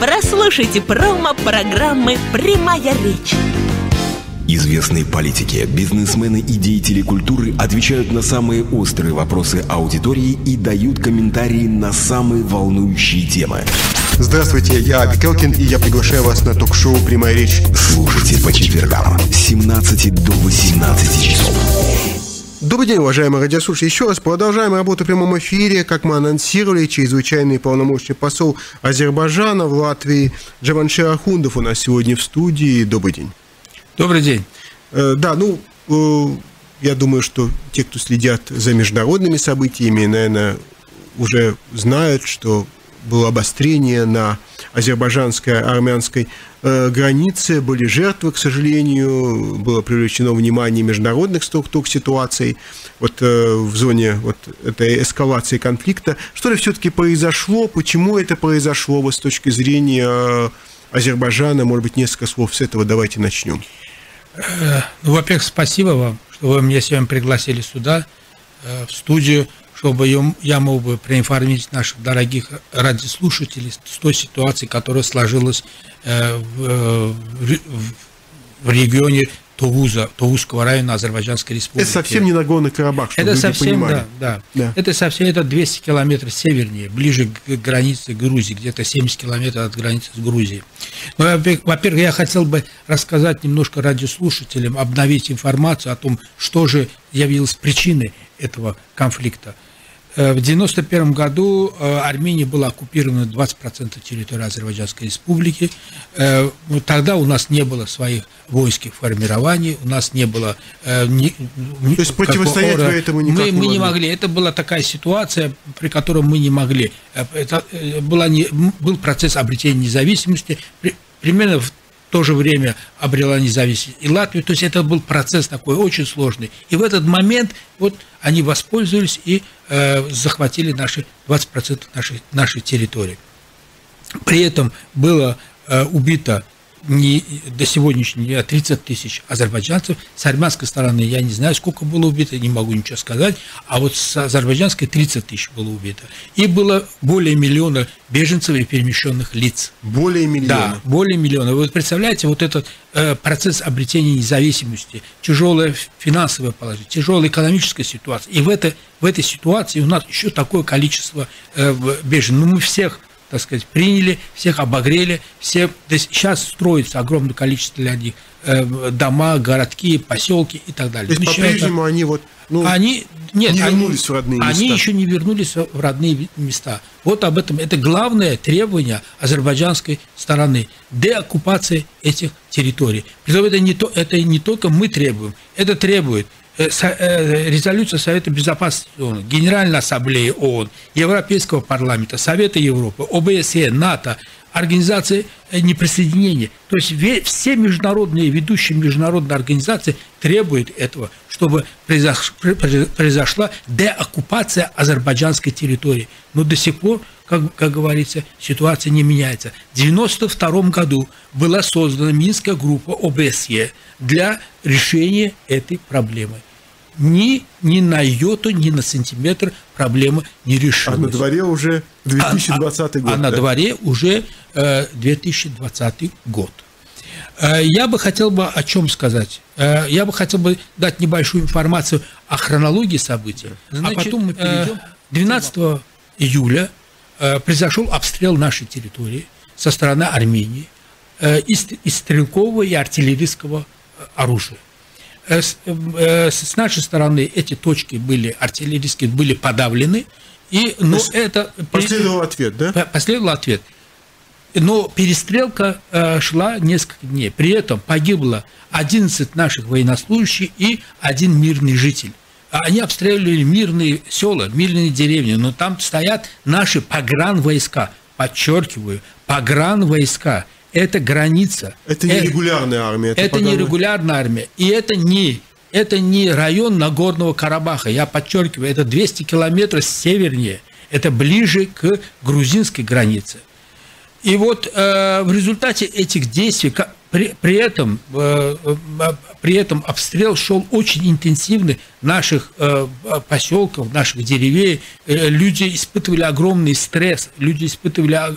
Прослушайте промо программы «Прямая речь». Известные политики, бизнесмены и деятели культуры отвечают на самые острые вопросы аудитории и дают комментарии на самые волнующие темы. Здравствуйте, я Абикелкин, и я приглашаю вас на ток-шоу «Прямая речь». Слушайте по четвергам с 17 до 18 часов. Добрый день, уважаемые радиослушатели. Еще раз продолжаем работу в прямом эфире. Как мы анонсировали, чрезвычайный полномочный посол Азербайджана в Латвии Джаваншир Ахундов у нас сегодня в студии. Добрый день. Добрый день. Э, да, ну, э, я думаю, что те, кто следят за международными событиями, наверное, уже знают, что было обострение на азербайджанской армянской э, границе, были жертвы, к сожалению, было привлечено внимание международных структур к ситуации вот э, в зоне вот этой эскалации конфликта. Что ли все-таки произошло, почему это произошло вот, с точки зрения э, Азербайджана, может быть, несколько слов с этого давайте начнем. Ну, во-первых, спасибо вам, что вы меня сегодня пригласили сюда, в студию чтобы я мог бы проинформировать наших дорогих радиослушателей с той ситуации, которая сложилась э, в, в регионе Тугуза, Тугузского района Азербайджанской республики. Это совсем не Нагорный Карабах, чтобы Это совсем, понимали. Да, да, да. Это совсем это 200 километров севернее, ближе к границе Грузии, где-то 70 километров от границы с Грузией. Но, во-первых, я хотел бы рассказать немножко радиослушателям, обновить информацию о том, что же явилось причиной этого конфликта. Э, в 1991 году э, Армения была оккупирована 20% территории Азербайджанской республики. Э, тогда у нас не было своих воинских формирований, у нас не было... Ни, То есть противостоять вы этому никак мы, не, мы не могли. Это была такая ситуация, при которой мы не могли. Это была не, был процесс обретения независимости. Примерно в то же время обрела независимость и Латвия. То есть это был процесс такой очень сложный. И в этот момент вот они воспользовались и э, захватили наши 20% нашей, нашей территории. При этом было э, убито не, до сегодняшнего дня 30 тысяч азербайджанцев. С армянской стороны я не знаю, сколько было убито, не могу ничего сказать. А вот с азербайджанской 30 тысяч было убито. И было более миллиона беженцев и перемещенных лиц. Более миллиона? Да, более миллиона. Вы представляете, вот этот э, процесс обретения независимости, тяжелое финансовое положение, тяжелая экономическая ситуация. И в, это, в этой ситуации у нас еще такое количество э, беженцев. Ну, мы всех так сказать, приняли, всех обогрели, все, сейчас строится огромное количество для них э, дома, городки, поселки и так далее. То есть по-прежнему они вот ну, они, нет, не вернулись они, в родные места. Они еще не вернулись в родные места. Вот об этом. Это главное требование азербайджанской стороны. Деоккупация этих территорий. Притом это не, то, это не только мы требуем, это требует резолюция Совета Безопасности ООН, Генеральной Ассамблеи ООН, Европейского парламента, Совета Европы, ОБСЕ, НАТО, Организации э, неприсоединения. То есть все международные, ведущие международные организации требуют этого, чтобы произошла деоккупация азербайджанской территории. Но до сих пор, как, как говорится, ситуация не меняется. В 1992 году была создана Минская группа ОБСЕ для решения этой проблемы ни, ни на йоту, ни на сантиметр проблема не решилась. А на дворе уже 2020 а, год. А, а на дворе уже э, 2020 год. Э, я бы хотел бы о чем сказать. Э, я бы хотел бы дать небольшую информацию о хронологии событий. А Значит, а потом мы перейдем. Э, 12 июля э, произошел обстрел нашей территории со стороны Армении э, из, из стрелкового и артиллерийского э, оружия. Э, с нашей стороны эти точки были артиллерийские, были подавлены. И, но это... Последовал ответ, да? Последовал ответ. Но перестрелка э, шла несколько дней. При этом погибло 11 наших военнослужащих и один мирный житель. Они обстреливали мирные села, мирные деревни, но там стоят наши погранвойска. Подчеркиваю, погранвойска это граница. Это не регулярная армия. Это, это не регулярная армия. И это не, это не район Нагорного Карабаха. Я подчеркиваю, это 200 километров севернее. Это ближе к грузинской границе. И вот э, в результате этих действий, при, при этом э, э при этом обстрел шел очень интенсивный наших э, поселков, наших деревень. Э, люди испытывали огромный стресс, люди испытывали о,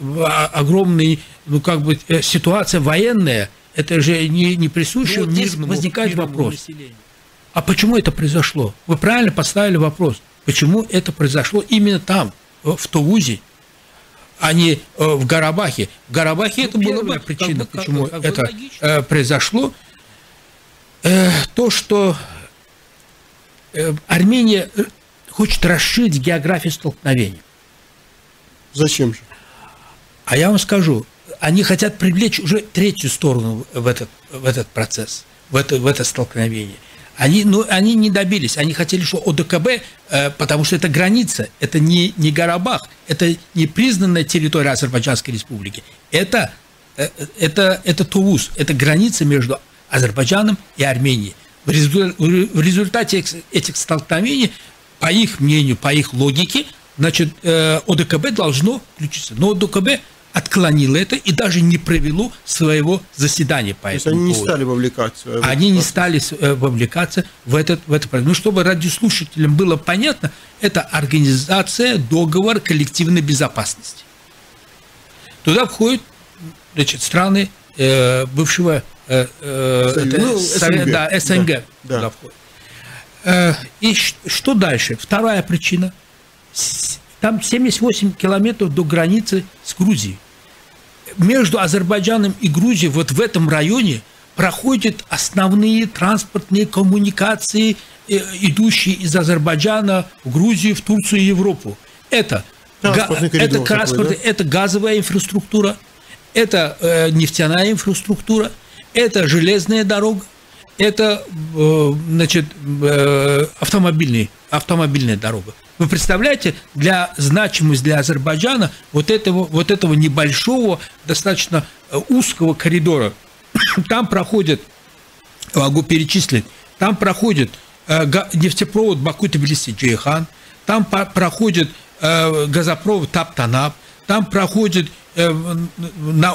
о, огромный, ну как бы, э, ситуация военная. Это же не, не присуще ну, вот мирному, возникает мирному вопрос. Населению. А почему это произошло? Вы правильно поставили вопрос. Почему это произошло именно там, в Тувузе, а не э, в Гарабахе. В Гарабахе ну, это была бы причина, как бы, почему как бы, это логично. произошло. Э, то, что э, Армения хочет расширить географию столкновения. Зачем же? А я вам скажу, они хотят привлечь уже третью сторону в этот, в этот процесс, в это, в это столкновение. Они, ну, они не добились. Они хотели, что ОДКБ, э, потому что это граница, это не, не Карабах, это не признанная территория Азербайджанской республики. Это, э, это, это Тувуз, это граница между Азербайджаном и Арменией. В, в результате этих столкновений, по их мнению, по их логике, значит, э, ОДКБ должно включиться. Но ОДКБ отклонило это и даже не провело своего заседания по То этому они не стали вовлекаться. Они не стали э, вовлекаться в этот, в этот Ну, чтобы радиослушателям было понятно, это организация договор коллективной безопасности. Туда входят значит, страны э, бывшего э, э, это, ну, СНГ. Да, СНГ да, да. входит. Э, и что дальше? Вторая причина. Там 78 километров до границы с Грузией между Азербайджаном и Грузией вот в этом районе проходят основные транспортные коммуникации, э, идущие из Азербайджана в Грузию, в Турцию и Европу. Это, га- это, транспорт, такой, да? это газовая инфраструктура, это э, нефтяная инфраструктура, это железная дорога, это э, значит, э, автомобильный, автомобильная дорога. Вы представляете, для значимость для Азербайджана вот этого, вот этого небольшого, достаточно э, узкого коридора, там проходит, могу перечислить, там проходит нефтепровод Баку-Тбилиси-Джейхан, там проходит газопровод TAP-TANAP, там проходит на,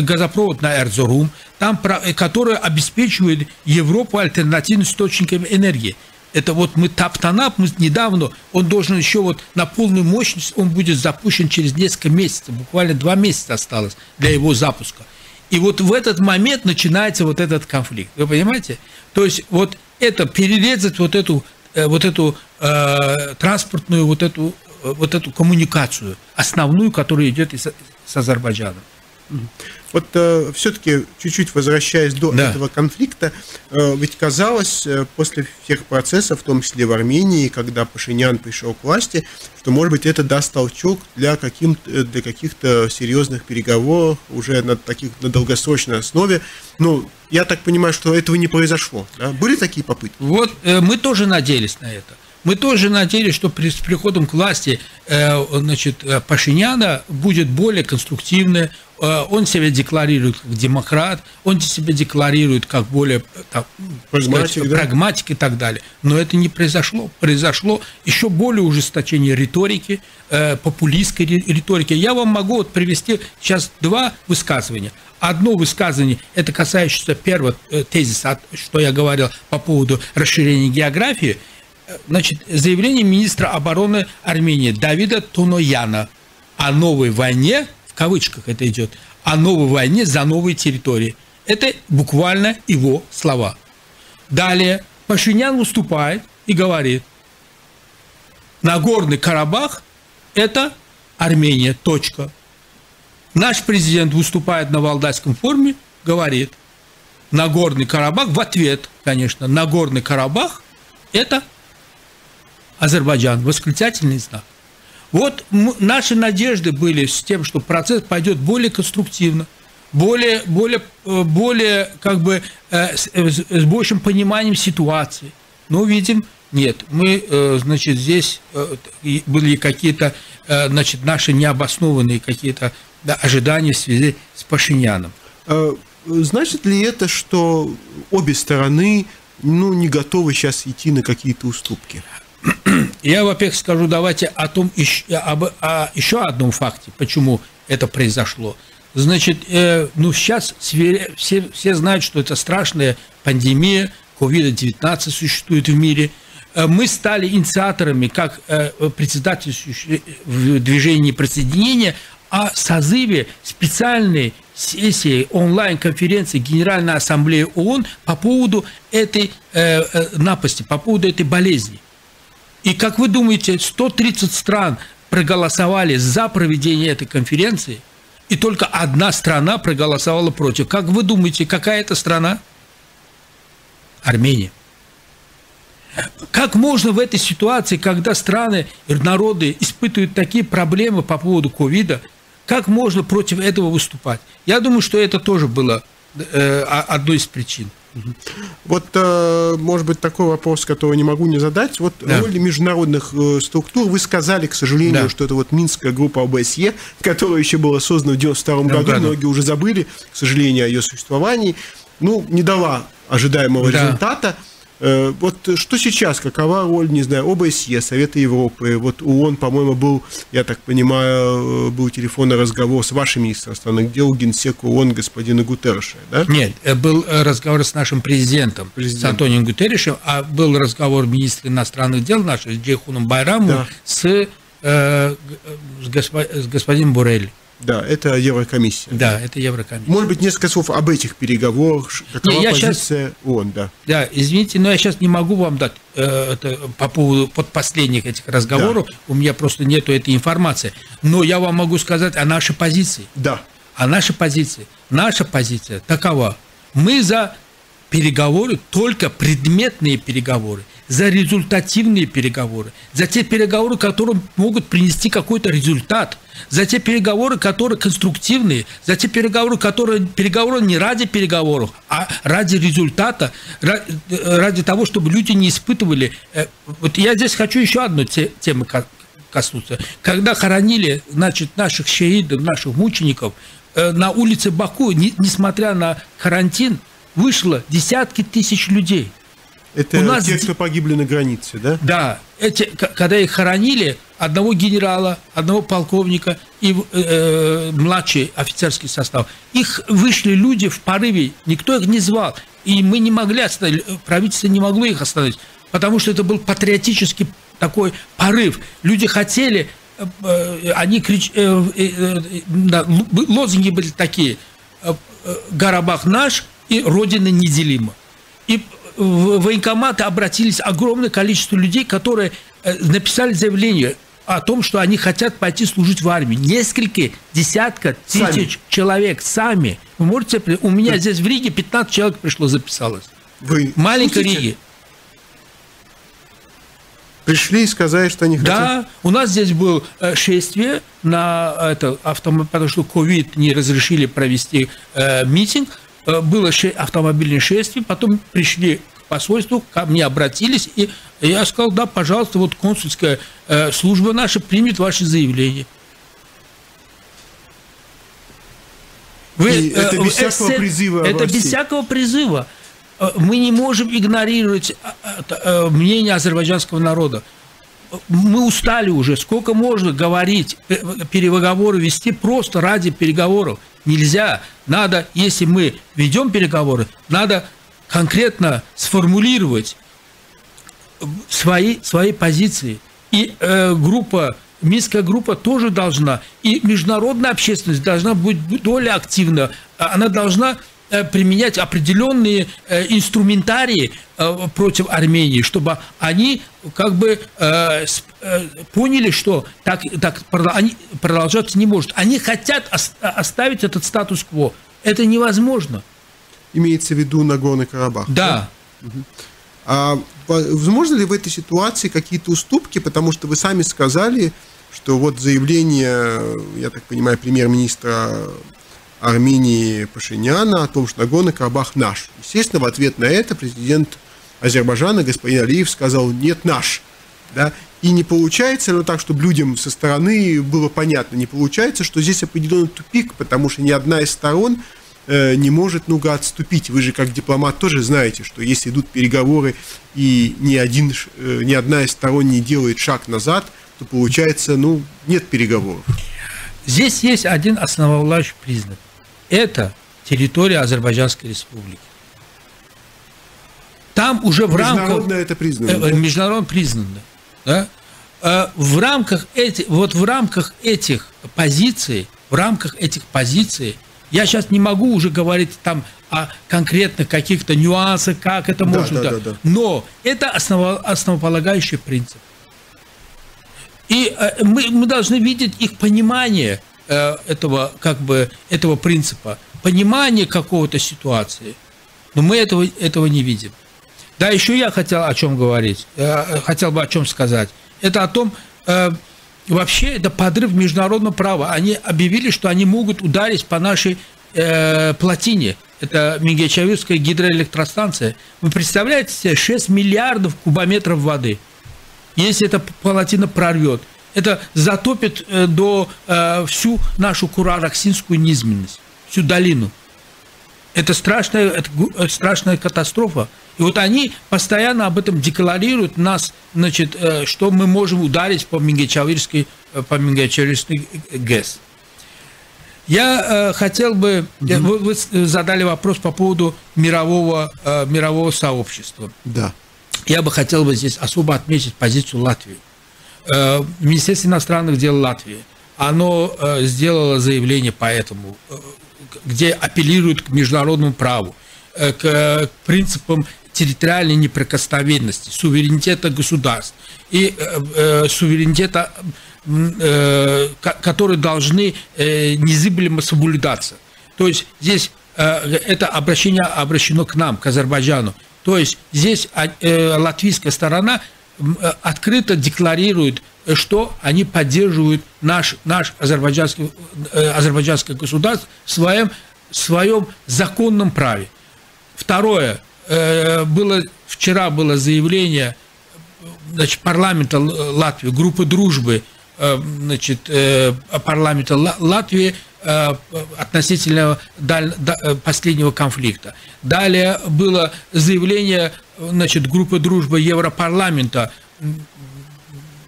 газопровод на Эрзурум, там, который обеспечивает Европу альтернативными источниками энергии. Это вот мы TAP-TANAP, мы недавно, он должен еще вот на полную мощность, он будет запущен через несколько месяцев, буквально два месяца осталось для его запуска. И вот в этот момент начинается вот этот конфликт. Вы понимаете? То есть вот это перерезать вот эту э, вот эту э, транспортную вот эту э, вот эту коммуникацию основную, которая идет из, с Азербайджаном. Вот э, все-таки чуть-чуть возвращаясь до да. этого конфликта, э, ведь казалось э, после всех процессов, в том числе в Армении, когда Пашинян пришел к власти, что, может быть, это даст толчок для, каким э, для каких-то серьезных переговоров уже на, таких, на долгосрочной основе. Ну, я так понимаю, что этого не произошло. Да? Были такие попытки? Вот э, мы тоже надеялись на это. Мы тоже надеялись, что при, с приходом к власти э, значит, э, Пашиняна будет более конструктивное, э, он себя декларирует как демократ, он себя декларирует как более так, прагматик, сказать, да? прагматик и так далее. Но это не произошло. Произошло еще более ужесточение риторики, э, популистской риторики. Я вам могу вот привести сейчас два высказывания. Одно высказывание, это касающееся первого э, тезиса, что я говорил по поводу расширения географии – значит, заявление министра обороны Армении Давида Тунояна о новой войне, в кавычках это идет, о новой войне за новые территории. Это буквально его слова. Далее Пашинян выступает и говорит, Нагорный Карабах – это Армения, точка. Наш президент выступает на Валдайском форуме, говорит, Нагорный Карабах, в ответ, конечно, Нагорный Карабах – это Азербайджан, восклицательный знак. Вот наши надежды были с тем, что процесс пойдет более конструктивно, более, более, э, более как бы э, с, э, с большим пониманием ситуации. Но видим, нет, мы, значит, здесь были какие-то, значит, наши необоснованные какие-то да, ожидания в связи с Пашиняном. Значит ли это, что обе стороны ну, не готовы сейчас идти на какие-то уступки? Я, во-первых, скажу, давайте о том, об, о еще одном факте, почему это произошло. Значит, э, ну сейчас все, все знают, что это страшная пандемия, COVID-19 существует в мире. Э, мы стали инициаторами, как э, председатель в движении присоединения, о созыве специальной сессии онлайн-конференции Генеральной Ассамблеи ООН по поводу этой э, напасти, по поводу этой болезни. И как вы думаете, 130 стран проголосовали за проведение этой конференции, и только одна страна проголосовала против. Как вы думаете, какая это страна? Армения. Как можно в этой ситуации, когда страны и народы испытывают такие проблемы по поводу ковида, как можно против этого выступать? Я думаю, что это тоже было э, одной из причин. Вот, э, может быть, такой вопрос, который не могу не задать. Вот да. роль международных э, структур, вы сказали, к сожалению, да. что это вот Минская группа ОБСЕ, которая еще была создана в 92 да, году, да, многие уже забыли, к сожалению, о ее существовании, ну, не дала ожидаемого да. результата. Э, вот что сейчас, какова роль, не знаю, ОБСЕ, Совета Европы, вот ООН, по-моему, был, я так понимаю, был телефонный разговор с вашим министром иностранных дел, генсек ООН господина Гутерреша, да? Нет, э, был э, разговор с нашим президентом, Президент. с Антонием Гутеррешем, а был разговор министра иностранных дел нашего, с Джейхуном Байрамом, да. с, э, с, госпо, с господином Бурелли. Да, это Еврокомиссия. Да, это Еврокомиссия. Может быть, несколько слов об этих переговорах, какова не, я позиция сейчас, ООН, да. Да, извините, но я сейчас не могу вам дать э, это, по поводу под последних этих разговоров, да. у меня просто нету этой информации. Но я вам могу сказать о нашей позиции. Да. О нашей позиции. Наша позиция такова. Мы за переговоры, только предметные переговоры, за результативные переговоры, за те переговоры, которые могут принести какой-то результат, за те переговоры, которые конструктивные, за те переговоры, которые переговоры не ради переговоров, а ради результата, ради того, чтобы люди не испытывали. Э, вот я здесь хочу еще одну тему коснуться. Когда хоронили значит, наших шеидов, наших мучеников, э, на улице Баку, несмотря на карантин, вышло десятки тысяч людей. Это У нас те, кто погибли на границе, да? Да. Эти, когда их хоронили, одного генерала, одного полковника и э, э, младший офицерский состав, их вышли люди в порыве, никто их не звал. И мы не могли остановить, правительство не могло их остановить, потому что это был патриотический такой порыв. Люди хотели, э, э они крич, э, э, э, да, лозунги были такие, Гарабах наш и Родина неделима. И в военкоматы обратились огромное количество людей, которые э, написали заявление о том, что они хотят пойти служить в армии. Несколько десятка тысяч сами. человек сами. Вы можете... У меня да. здесь в Риге 15 человек пришло, записалось. Вы Маленькой Риге. Пришли и сказали, что они хотят... Да, у нас здесь было э, шествие на это автомобиль, потому что ковид не разрешили провести э, митинг. Э, было автомобильное шествие, потом пришли к посольству, ко мне обратились, и я сказал, да, пожалуйста, вот консульская э, служба наша примет ваше заявление. Вы, и это э, без всякого призыва. Это без всякого призыва. Мы не можем игнорировать мнение азербайджанского народа. Мы устали уже. Сколько можно говорить, переговоры вести просто ради переговоров? Нельзя. Надо, если мы ведем переговоры, надо конкретно сформулировать свои, свои позиции. И э, группа, Минская группа тоже должна, и международная общественность должна быть более активна. Она должна Э, применять определенные э, инструментарии э, против Армении, чтобы они как бы поняли, что так, так они продолжаться не может. Они хотят оставить этот статус-кво. Это невозможно. Имеется в виду Нагорный Карабах. Да. да? А возможно ли в этой ситуации какие-то уступки, потому что вы сами сказали, что вот заявление, я так понимаю, премьер-министра Армении Пашиняна о том, что Нагорный Карабах наш. Естественно, в ответ на это президент Азербайджана господин Алиев сказал «нет, наш». Да? И не получается, но так, чтобы людям со стороны было понятно, не получается, что здесь определенный тупик, потому что ни одна из сторон э, не может ну отступить. Вы же как дипломат тоже знаете, что если идут переговоры и ни, один, э, ни одна из сторон не делает шаг назад, то получается, ну, нет переговоров. Здесь есть один основополагающий признак. Это территория Азербайджанской республики. Там уже в рамках... Международно это признано. Э, да? Международно признано. Да? Э, В рамках эти, вот в рамках этих позиций, в рамках этих позиций, я сейчас не могу уже говорить там о конкретных каких-то нюансах, как это Да, можно, да, да. да, но это осново- основополагающий принцип. И э, мы, мы должны видеть их понимание э, этого, как бы, этого принципа, понимание какого-то ситуации. Но мы этого, этого не видим. Да, еще я хотел о чем говорить, э, хотел бы о чем сказать. Это о том, э, вообще это подрыв международного права. Они объявили, что они могут ударить по нашей плотине. Это Мегачавирская гидроэлектростанция. Вы представляете себе 6 миллиардов кубометров воды. Если эта плотина прорвет, это затопит э, до э, всю нашу Курараксинскую низменность, всю долину. Это страшная, это это страшная катастрофа. И вот они постоянно об этом декларируют нас, значит, э, что мы можем ударить по Мингачавирской, э, по Мингачавирской ГЭС. Я э, хотел бы, э, вы, вы задали вопрос по поводу мирового, э, мирового сообщества. Да. Я бы хотел бы здесь особо отметить позицию Латвии. Э, Министерство иностранных дел Латвии, оно э, сделало заявление по этому, э, где апеллирует к международному праву, к принципам территориальной неприкосновенности, суверенитета государств и суверенитета, которые должны незыблемо соблюдаться. То есть здесь это обращение обращено к нам, к Азербайджану. То есть здесь а, латвийская сторона открыто декларирует, э, что они поддерживают наш, наш азербайджанский, э, азербайджанское государство в своем, в своем законном праве. Второе, э, было, вчера было заявление значит, парламента Латвии, группы дружбы э, значит, э, парламента Ла- Латвии э, относительно э, последнего конфликта. Далее было заявление э, значит, группы дружбы Европарламента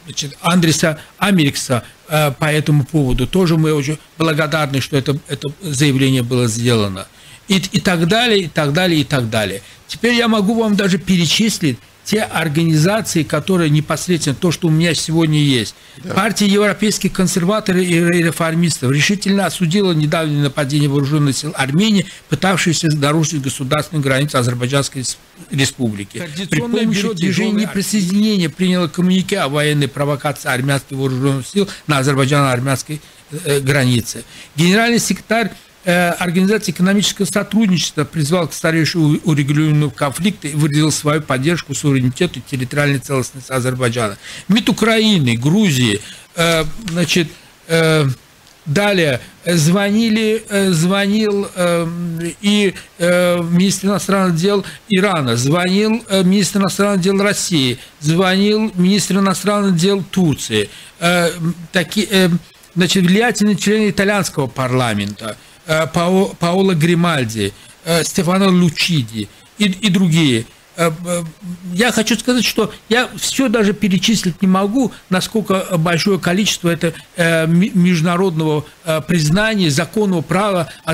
значит, Андреса Америкса э, по этому поводу. Тоже мы очень благодарны, что это, это заявление было сделано. И, и так далее, и так далее, и так далее. Теперь я могу вам даже перечислить те организации, которые непосредственно то, что у меня сегодня есть. Партия европейских консерваторов и реформистов решительно осудила недавнее нападение вооруженных сил Армении, пытавшиеся нарушить государственную границу Азербайджанской Рес- республики. При помощи движения неприсоединения приняло коммунике о военной провокации армянских вооруженных сил на азербайджано-армянской э, границе. Генеральный секретарь э, Организации экономического сотрудничества призвал к старейшему урегулированию конфликта и выразил свою поддержку суверенитету и территориальной целостности Азербайджана. МИД Украины, Грузии, э, значит, э, Далее звонили, звонил и министр иностранных дел Ирана, звонил министр иностранных дел России, звонил министр иностранных дел Турции, таки, э, значит, влиятельные члены итальянского парламента, Пао- Паоло Гримальди, э, Стефано Лучиди и, и другие. Э, э, Я хочу сказать, что я все даже перечислить не могу, насколько большое количество это э, международного э, признания законного права а-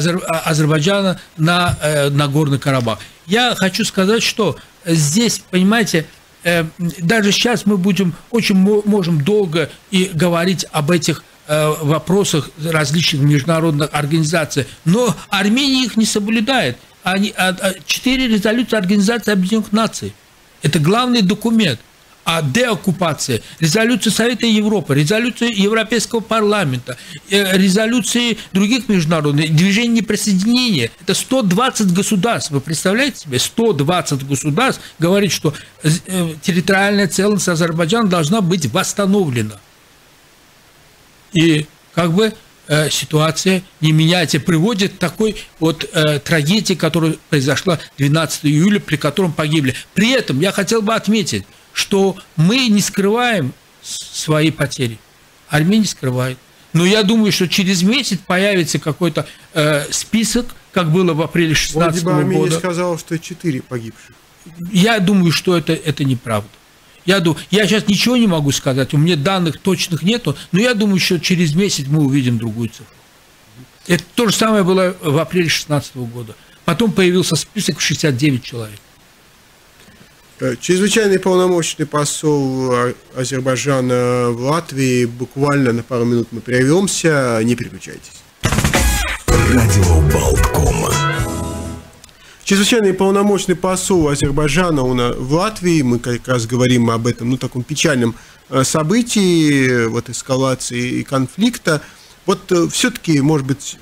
Азербайджана на э, Нагорный Карабах. Я хочу сказать, что здесь, понимаете, э, даже сейчас мы будем очень мо- можем долго и говорить об этих э, вопросах различных международных организаций, но Армения их не соблюдает. Они, а- а четыре резолюции Организации Объединенных Наций. Это главный документ о деоккупации, резолюции Совета Европы, резолюции Европейского парламента, э, резолюции других международных, движений неприсоединения. Это 120 государств. Вы представляете себе? 120 государств говорит, что э, территориальная целостность Азербайджана должна быть восстановлена. И как бы э, ситуация не меняется, приводит к такой вот э, трагедии, которая произошла 12 июля, при котором погибли. При этом я хотел бы отметить, что мы не скрываем свои потери. Армения скрывает. Но я думаю, что через месяц появится какой-то э, список, как было в апреле Вроде 2016 бы Армения года. сказала, что четыре погибших. Я думаю, что это, это неправда. Я думаю, я сейчас ничего не могу сказать, у меня данных точных нету, но я думаю, что через месяц мы увидим другую цифру. Это то же самое было в апреле 2016 года. Потом появился список в 69 человек. Э, чрезвычайный полномочный посол Азербайджана в Латвии. Буквально на пару минут мы прервемся. Не переключайтесь. Радио Болткома. Чрезвычайный полномочный посол Азербайджана в Латвии, мы как раз говорим об этом, ну, таком печальном э, событии, вот эскалации и конфликта. Вот э, все-таки, может быть,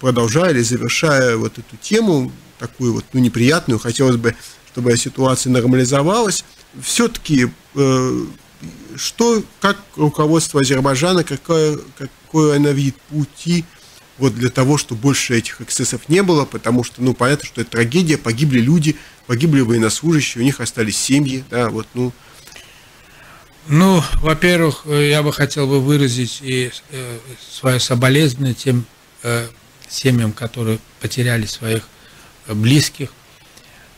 продолжая или завершая вот эту тему, такую вот, ну, неприятную, хотелось бы, чтобы ситуация нормализовалась, все-таки э, что, как руководство Азербайджана, какое, какое она видит пути вот для того, чтобы больше этих эксцессов не было, потому что, ну, понятно, что это трагедия, погибли люди, погибли военнослужащие, у них остались семьи, да, вот, ну. Ну, во-первых, э, я бы хотел бы выразить и э, свое соболезнование тем э, семьям, которые потеряли своих э, близких.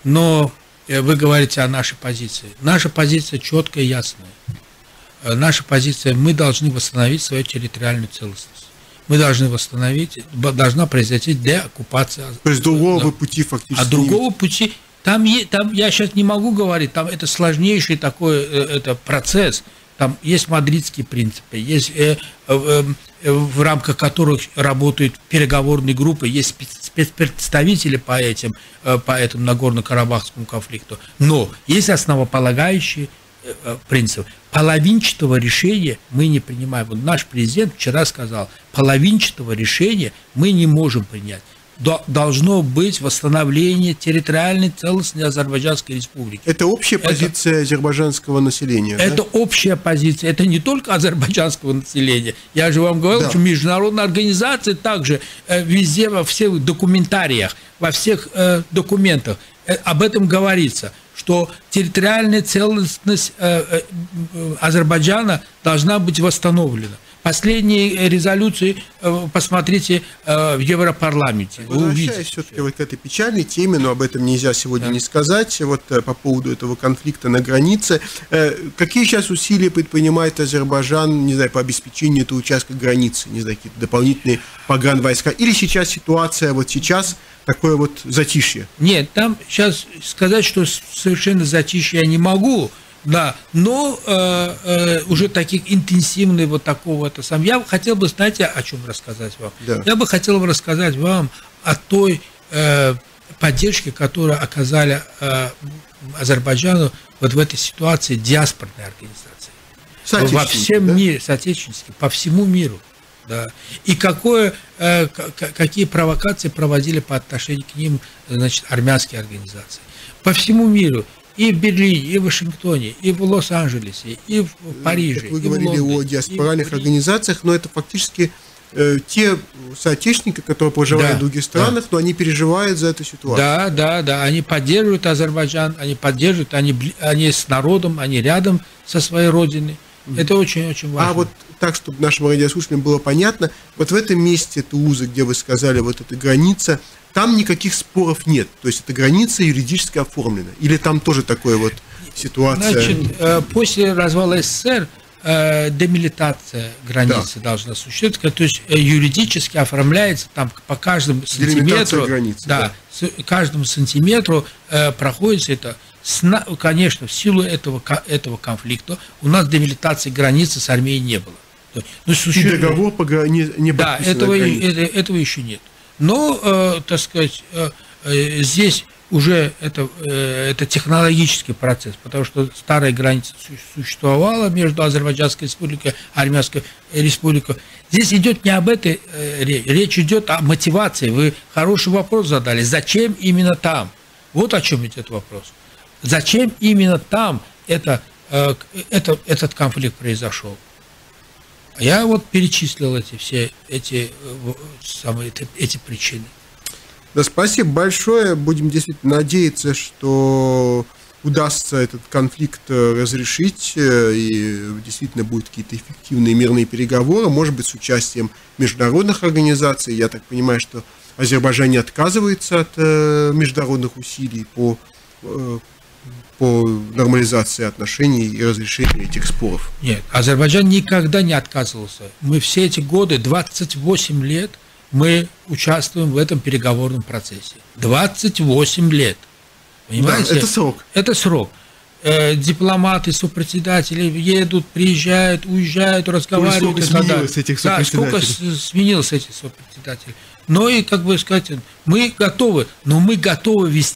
Но э, вы говорите о нашей позиции. Наша позиция четкая и ясная. Наша позиция, мы должны восстановить свою территориальную целостность мы должны восстановить, должна произойти деоккупация. То есть другого да. пути фактически. А другого пути там, там я сейчас не могу говорить, там это сложнейший такой э, это процесс. Там есть мадридские принципы, есть э, э, э, в рамках которых работают переговорные группы, есть спецпредставители по этим, э, по этому Нагорно-Карабахскому конфликту. Но есть основополагающие принцип. Половинчатого решения мы не принимаем. Вот наш президент вчера сказал, половинчатого решения мы не можем принять. Должно быть восстановление территориальной целостности Азербайджанской республики. Это общая позиция это, азербайджанского населения. Это да? общая позиция. Это не только азербайджанского населения. Я же вам говорил, да. что международные организации также э, везде во всех документариях, во всех э, документах э, об этом говорится что территориальная целостность э, э, Азербайджана должна быть восстановлена. Последние резолюции э, посмотрите в Европарламенте. Возвращаясь все-таки вот к этой печальной теме, но об этом нельзя сегодня да. не сказать, вот по поводу этого конфликта на границе. Какие сейчас усилия предпринимает Азербайджан, не знаю, по обеспечению этого участка границы, не знаю, какие-то дополнительные погранвойска? Или сейчас ситуация, вот сейчас такое вот затишье? Нет, там сейчас сказать, что совершенно затишье я не могу, да, но э, э, уже таких интенсивных вот такого это сам. Я хотел бы, знаете, о чем рассказать вам? Да. Я бы хотел бы рассказать вам о той э, поддержке, которую оказали э, Азербайджану вот в этой ситуации диаспорной организации. Во всем да? мире, соотечественники, по всему миру да, и какое, э, какие провокации проводили по отношению к ним значит, армянские организации. По всему миру, и в Берлине, и в Вашингтоне, и в Лос-Анджелесе, и в Париже. Как вы говорили Лондоне, о диаспоральных организациях, но это фактически э, те соотечественники, которые проживают да, в других странах, да. но они переживают за эту ситуацию. Да, да, да, они поддерживают Азербайджан, они поддерживают, они, они с народом, они рядом со своей родиной. Это очень-очень важно. А вот так, чтобы нашим радиослушателям было понятно, вот в этом месте Тулузы, где вы сказали, вот эта граница, там никаких споров нет. То есть эта граница юридически оформлена. Или там тоже такое вот ситуация? Значит, э, после развала СССР э, демилитация границы да. должна существовать, то есть э, юридически оформляется там по каждому сантиметру, границы, да, да. каждому сантиметру проходится это конечно, в силу этого, этого конфликта у нас демилитации границы с Арменией не было. Ну, существует... И договор по не, не Да, этого, это, этого еще нет. Но, э, так сказать, э, э, здесь уже это, э, это технологический процесс, потому что старая граница существовала между Азербайджанской республикой и Армянской республикой. Здесь идет не об этой э, речь, речь идет о мотивации. Вы хороший вопрос задали. Зачем именно там? Вот о чем идет вопрос. Зачем именно там это, э, это, этот конфликт произошел? Я вот перечислил эти все эти, э, самые, эти причины. Да, спасибо большое. Будем действительно надеяться, что удастся этот конфликт э, разрешить, и действительно будут какие-то эффективные мирные переговоры, может быть, с участием международных организаций. Я так понимаю, что Азербайджан не отказывается от международных усилий по по нормализации отношений и разрешению этих споров? Нет, Азербайджан никогда не отказывался. Мы все эти годы, 28 лет, мы участвуем в этом переговорном процессе. 28 лет. Понимаете? Да, это срок. Это срок. Э, дипломаты, сопредседатели едут, приезжают, уезжают, разговаривают. сколько сменилось этих Да, сколько сменилось этих сопредседателей. Но и, как бы сказать, мы готовы, но мы готовы вести